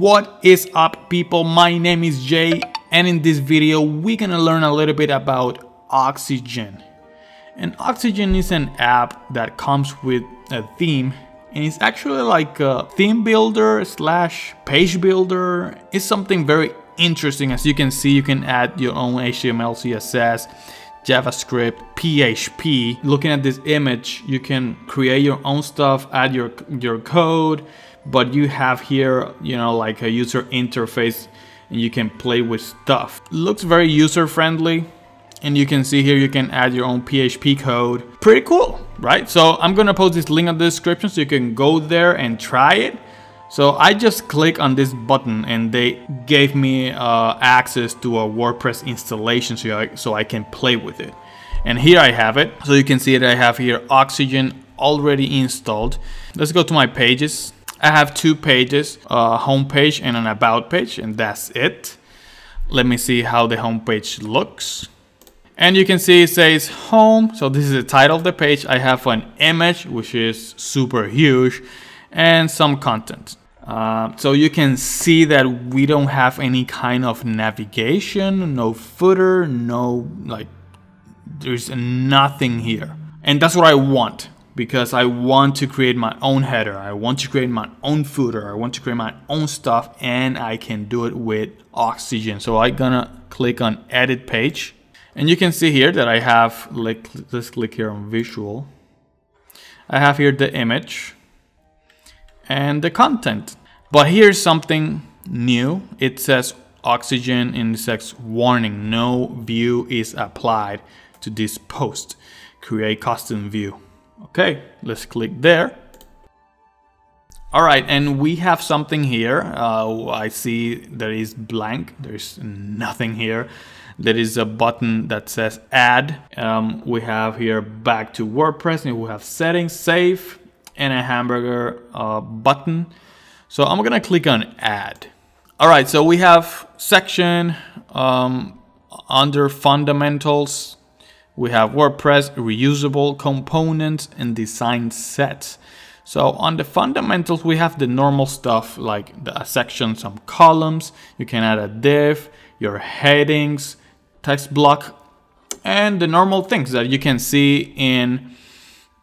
What is up people? My name is Jay and in this video we're gonna learn a little bit about Oxygen. And Oxygen is an app that comes with a theme and it's actually like a theme builder slash page builder. It's something very interesting. As you can see, you can add your own HTML, CSS, JavaScript, PHP. Looking at this image, you can create your own stuff, add your, your code, but you have here, you know, like a user interface and you can play with stuff. Looks very user friendly and you can see here you can add your own PHP code. Pretty cool, right? So I'm gonna post this link in the description so you can go there and try it. So I just click on this button and they gave me uh, access to a WordPress installation so I, so I can play with it. And here I have it. So you can see that I have here Oxygen already installed. Let's go to my pages. I have two pages, a home page and an about page, and that's it. Let me see how the home page looks. And you can see it says home. So this is the title of the page. I have an image, which is super huge, and some content. Uh, so you can see that we don't have any kind of navigation, no footer, no like, there's nothing here. And that's what I want because I want to create my own header. I want to create my own footer. I want to create my own stuff and I can do it with Oxygen. So I'm gonna click on edit page and you can see here that I have, like, let's click here on visual. I have here the image and the content. But here's something new. It says Oxygen in the says warning, no view is applied to this post. Create custom view. Okay, let's click there. All right, and we have something here. Uh, I see there is blank. There's nothing here. There is a button that says add. Um, we have here back to WordPress and we have settings, save, and a hamburger uh, button. So I'm gonna click on add. All right, so we have section um, under fundamentals, we have WordPress, reusable components, and design sets. So on the fundamentals, we have the normal stuff like the section, some columns. You can add a div, your headings, text block, and the normal things that you can see in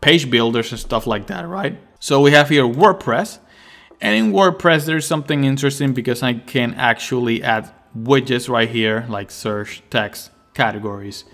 page builders and stuff like that, right? So we have here WordPress. And in WordPress, there's something interesting because I can actually add widgets right here, like search, text, categories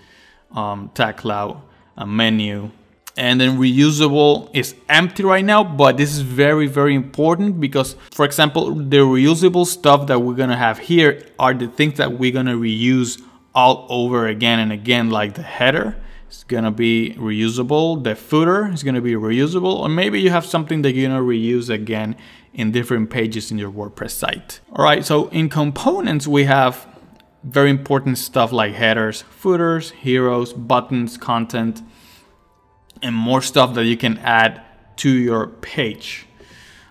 um, tag cloud, a menu, and then reusable is empty right now, but this is very, very important because, for example, the reusable stuff that we're gonna have here are the things that we're gonna reuse all over again and again, like the header is gonna be reusable, the footer is gonna be reusable, or maybe you have something that you're gonna reuse again in different pages in your WordPress site. All right, so in components, we have very important stuff like headers, footers, heroes, buttons, content, and more stuff that you can add to your page.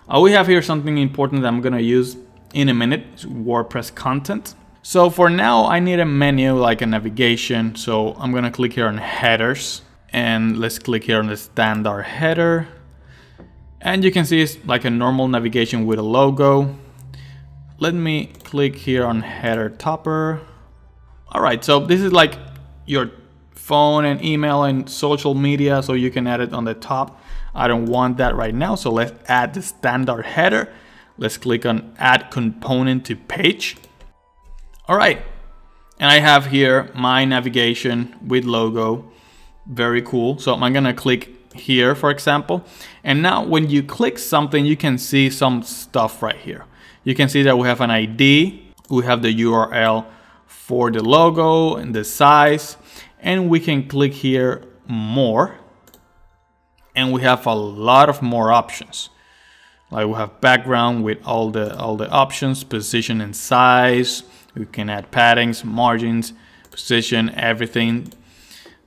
Uh, we have here something important that I'm gonna use in a minute, WordPress content. So for now, I need a menu like a navigation. So I'm gonna click here on headers and let's click here on the standard header. And you can see it's like a normal navigation with a logo let me click here on header topper. All right, so this is like your phone and email and social media, so you can add it on the top. I don't want that right now, so let's add the standard header. Let's click on add component to page. All right, and I have here my navigation with logo. Very cool. So I'm gonna click here, for example. And now when you click something, you can see some stuff right here you can see that we have an ID, we have the URL for the logo and the size, and we can click here more, and we have a lot of more options. Like we have background with all the all the options, position and size. We can add paddings, margins, position, everything,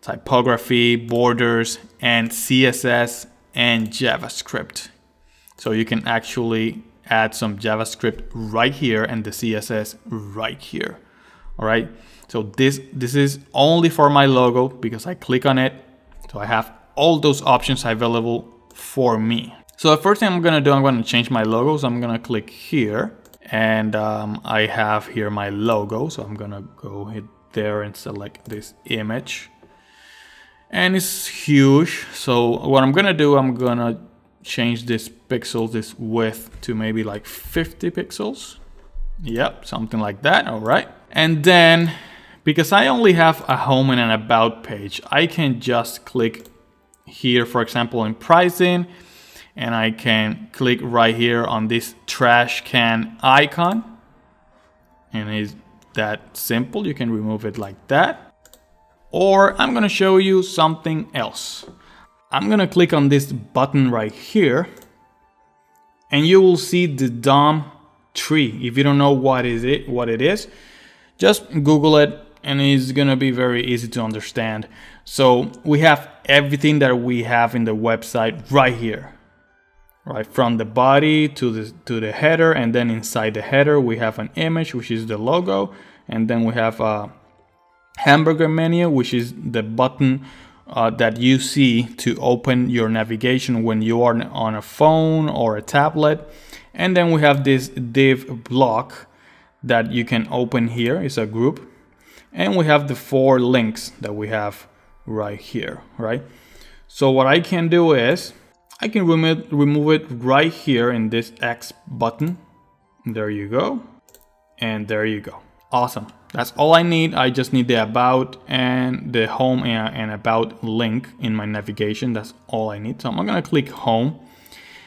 typography, borders, and CSS and JavaScript. So you can actually add some JavaScript right here and the CSS right here. All right. So this, this is only for my logo because I click on it. So I have all those options available for me. So the first thing I'm gonna do, I'm gonna change my logo. So I'm gonna click here and um, I have here my logo so I'm gonna go hit there and select this image and it's huge so what I'm gonna do I'm gonna change this pixel, this width to maybe like 50 pixels. Yep something like that all right. And then because I only have a home and an about page I can just click here for example in pricing and I can click right here on this trash can icon. And it's that simple you can remove it like that. Or I'm gonna show you something else I'm gonna click on this button right here and you will see the DOM tree. If you don't know what is it what it is just google it and it's gonna be very easy to understand. So we have everything that we have in the website right here. Right from the body to the to the header and then inside the header we have an image which is the logo and then we have a hamburger menu which is the button uh, that you see to open your navigation when you are on a phone or a tablet and then we have this div block that you can open here it's a group and we have the four links that we have right here right so what I can do is I can remove, remove it right here in this X button. There you go. And there you go. Awesome. That's all I need. I just need the about and the home and about link in my navigation. That's all I need. So I'm gonna click home.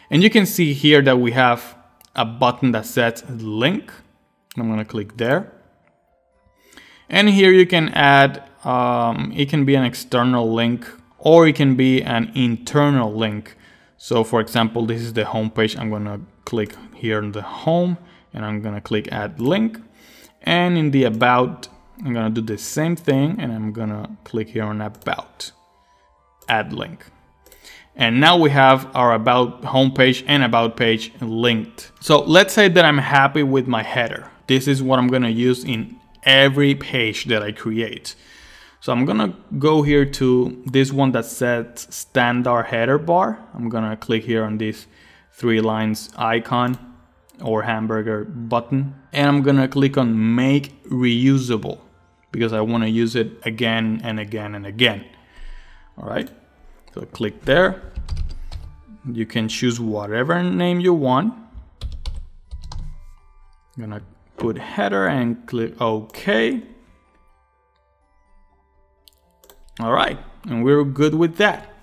And you can see here that we have a button that says link. I'm gonna click there. And here you can add, um, it can be an external link or it can be an internal link. So for example, this is the home page. I'm gonna click here on the home and I'm gonna click add link. And in the about, I'm gonna do the same thing and I'm gonna click here on about, add link. And now we have our about homepage and about page linked. So let's say that I'm happy with my header. This is what I'm gonna use in every page that I create. So I'm gonna go here to this one that says standard header bar. I'm gonna click here on this three lines icon or hamburger button. And I'm gonna click on make reusable because I wanna use it again and again and again. All right, so click there. You can choose whatever name you want. I'm gonna put header and click OK. All right, and we're good with that.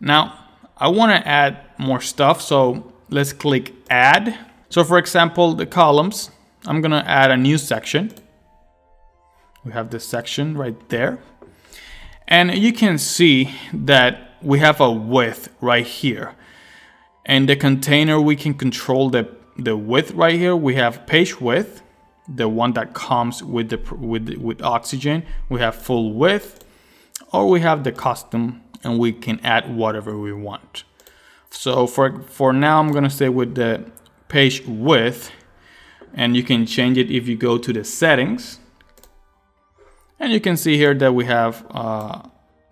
Now, I want to add more stuff, so let's click add. So for example, the columns, I'm gonna add a new section. We have this section right there. And you can see that we have a width right here. And the container, we can control the, the width right here. We have page width, the one that comes with the with with Oxygen. We have full width, or we have the custom and we can add whatever we want. So for, for now, I'm gonna stay with the page width and you can change it if you go to the settings. And you can see here that we have uh,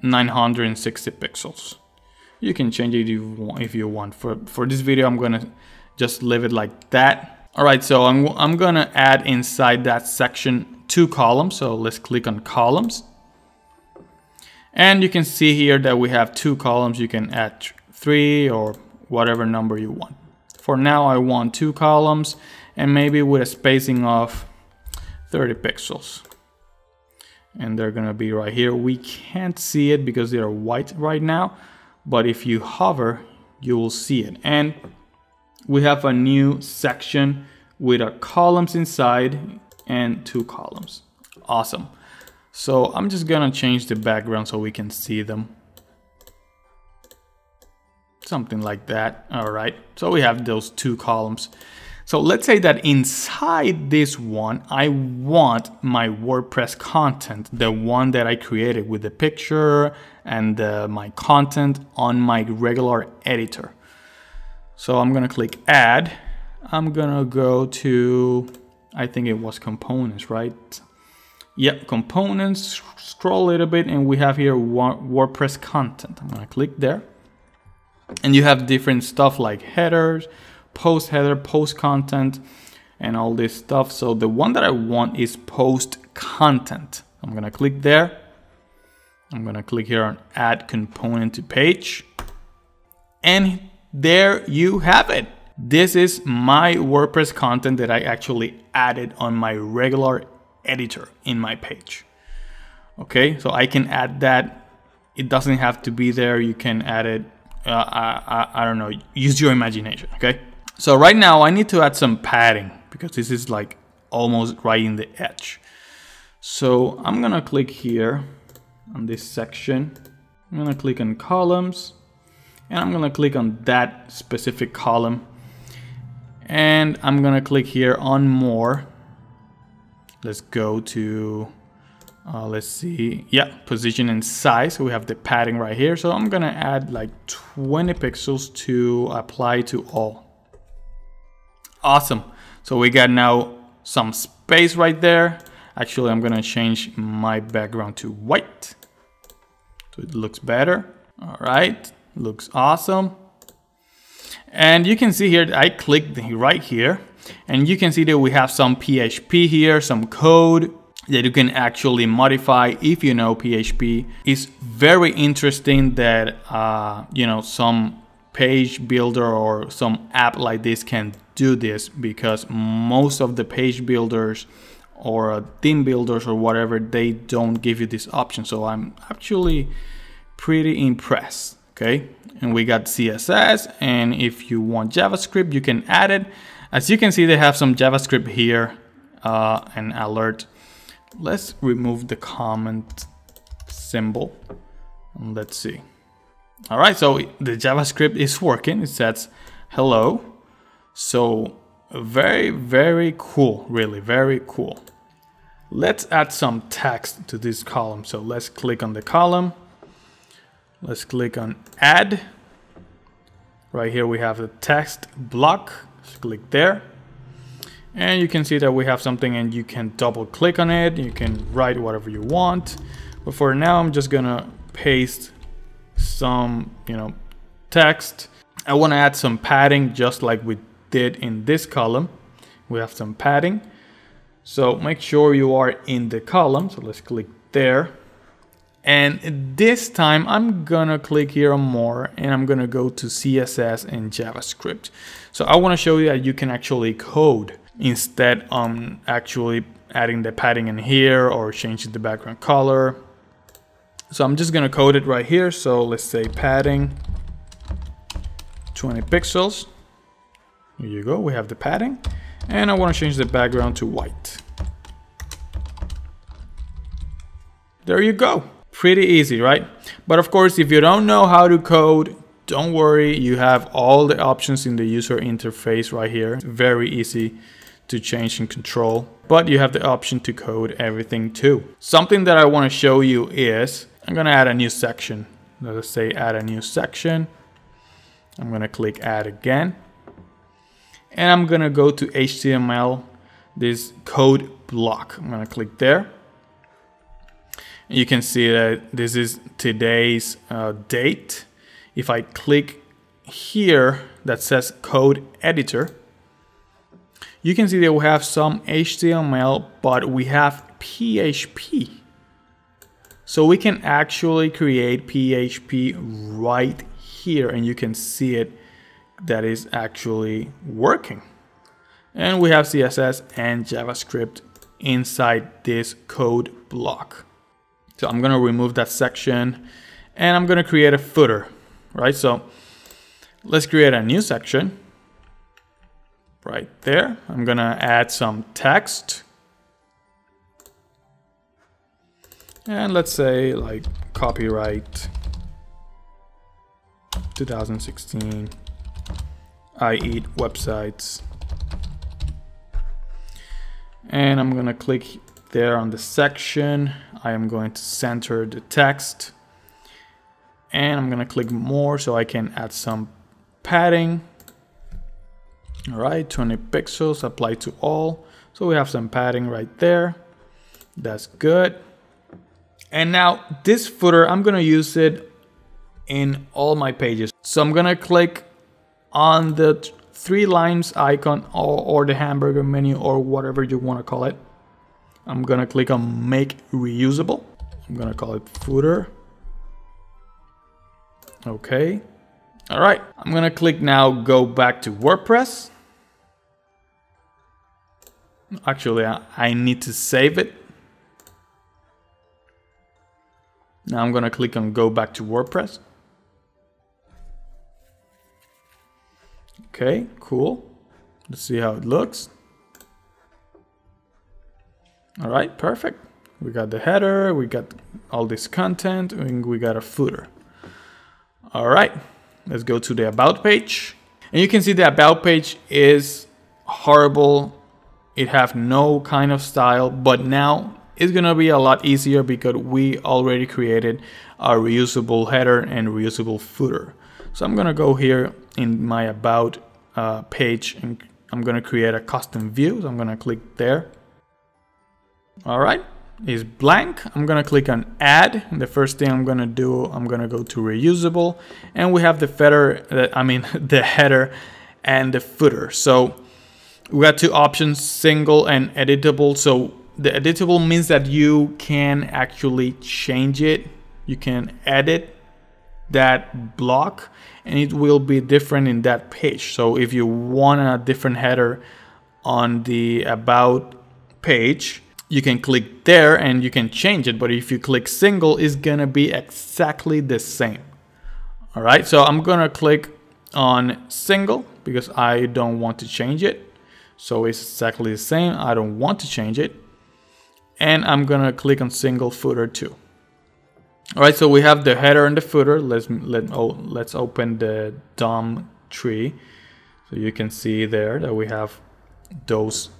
960 pixels. You can change it if you want. If you want. For, for this video, I'm gonna just leave it like that. All right, so I'm, I'm gonna add inside that section two columns. So let's click on columns. And you can see here that we have two columns. You can add three or whatever number you want. For now, I want two columns and maybe with a spacing of 30 pixels. And they're gonna be right here. We can't see it because they're white right now, but if you hover, you will see it. And we have a new section with a columns inside and two columns. Awesome. So I'm just gonna change the background so we can see them. Something like that, all right. So we have those two columns. So let's say that inside this one, I want my WordPress content, the one that I created with the picture and uh, my content on my regular editor. So I'm gonna click add. I'm gonna go to, I think it was components, right? Yep, components, scroll a little bit and we have here WordPress content. I'm gonna click there. And you have different stuff like headers, post header, post content, and all this stuff. So the one that I want is post content. I'm gonna click there. I'm gonna click here on add component to page. And there you have it. This is my WordPress content that I actually added on my regular editor in my page. Okay, so I can add that. It doesn't have to be there. You can add it. Uh, I, I, I don't know. Use your imagination. Okay. So right now I need to add some padding because this is like almost right in the edge. So I'm gonna click here on this section. I'm gonna click on columns and I'm gonna click on that specific column. And I'm gonna click here on more. Let's go to uh, let's see. Yeah position and size. So we have the padding right here. So I'm gonna add like 20 pixels to apply to all awesome. So we got now some space right there. Actually I'm gonna change my background to white. So it looks better. All right. Looks awesome. And you can see here, I clicked right here. And you can see that we have some PHP here, some code that you can actually modify if you know PHP. It's very interesting that, uh, you know, some page builder or some app like this can do this because most of the page builders or theme builders or whatever, they don't give you this option. So I'm actually pretty impressed okay? And we got css and if you want javascript you can add it. As you can see they have some javascript here uh, and alert. Let's remove the comment symbol let's see. All right so the javascript is working. It says hello so very very cool really very cool let's add some text to this column so let's click on the column Let's click on add. Right here we have the text block. Let's click there. And you can see that we have something and you can double click on it. You can write whatever you want. But for now, I'm just gonna paste some, you know, text. I wanna add some padding just like we did in this column. We have some padding. So make sure you are in the column. So let's click there. And this time I'm gonna click here on more and I'm gonna go to CSS and JavaScript. So I wanna show you that you can actually code instead um actually adding the padding in here or changing the background color. So I'm just gonna code it right here. So let's say padding 20 pixels. Here you go, we have the padding. And I wanna change the background to white. There you go. Pretty easy, right? But of course, if you don't know how to code, don't worry, you have all the options in the user interface right here. It's very easy to change and control, but you have the option to code everything too. Something that I want to show you is, I'm gonna add a new section. Let's say add a new section. I'm gonna click add again. And I'm gonna go to HTML, this code block. I'm gonna click there you can see that this is today's uh, date. If I click here that says code editor, you can see that we have some HTML, but we have PHP. So we can actually create PHP right here and you can see it that is actually working. And we have CSS and JavaScript inside this code block. So I'm gonna remove that section and I'm gonna create a footer, right? So let's create a new section right there. I'm gonna add some text. And let's say like copyright 2016 I eat websites. And I'm gonna click there on the section. I am going to center the text and I'm going to click more so I can add some padding. All right, 20 pixels, apply to all. So we have some padding right there. That's good. And now this footer, I'm going to use it in all my pages. So I'm going to click on the three lines icon or, or the hamburger menu or whatever you want to call it. I'm gonna click on make reusable. I'm gonna call it footer. Okay. All right, I'm gonna click now, go back to WordPress. Actually, I need to save it. Now I'm gonna click on go back to WordPress. Okay, cool. Let's see how it looks. All right, perfect. We got the header, we got all this content, and we got a footer. All right, let's go to the about page. And you can see the about page is horrible. It have no kind of style, but now it's gonna be a lot easier because we already created a reusable header and reusable footer. So I'm gonna go here in my about uh, page and I'm gonna create a custom view. So I'm gonna click there. All right, is blank. I'm gonna click on add. The first thing I'm gonna do, I'm gonna go to reusable and we have the uh, I mean the header and the footer. So we got two options, single and editable. So the editable means that you can actually change it. You can edit that block and it will be different in that page. So if you want a different header on the about page, you can click there and you can change it. But if you click single, it's gonna be exactly the same. All right, so I'm gonna click on single because I don't want to change it. So it's exactly the same. I don't want to change it. And I'm gonna click on single footer too. All right, so we have the header and the footer. Let's let oh, let's open the DOM tree, so you can see there that we have those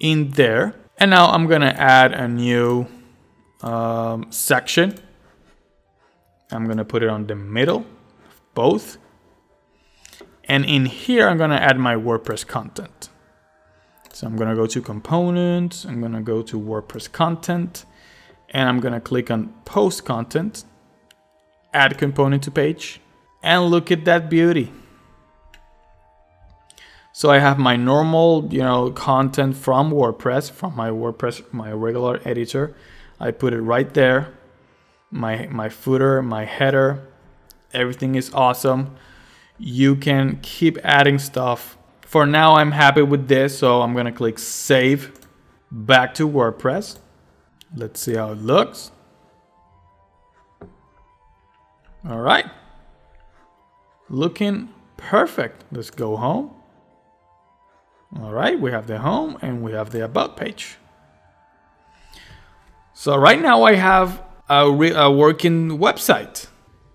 in there. And now I'm gonna add a new um, section. I'm gonna put it on the middle, both. And in here, I'm gonna add my WordPress content. So I'm gonna go to components, I'm gonna go to WordPress content, and I'm gonna click on post content, add component to page, and look at that beauty. So I have my normal, you know, content from WordPress, from my WordPress, my regular editor. I put it right there. My, my footer, my header, everything is awesome. You can keep adding stuff. For now, I'm happy with this, so I'm gonna click save back to WordPress. Let's see how it looks. All right. Looking perfect. Let's go home. All right, we have the home and we have the about page. So right now I have a, a, working website.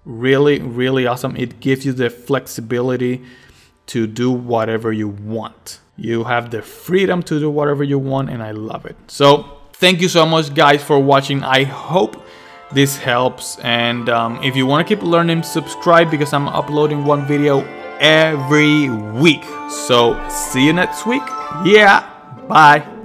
Really, really awesome. It gives you the flexibility to do whatever you want. You have the freedom to do whatever you want and I love it. So thank you so much guys for watching. I hope this helps and um, if you want to keep learning, subscribe because I'm uploading one video every week. So see you next week. Yeah, bye.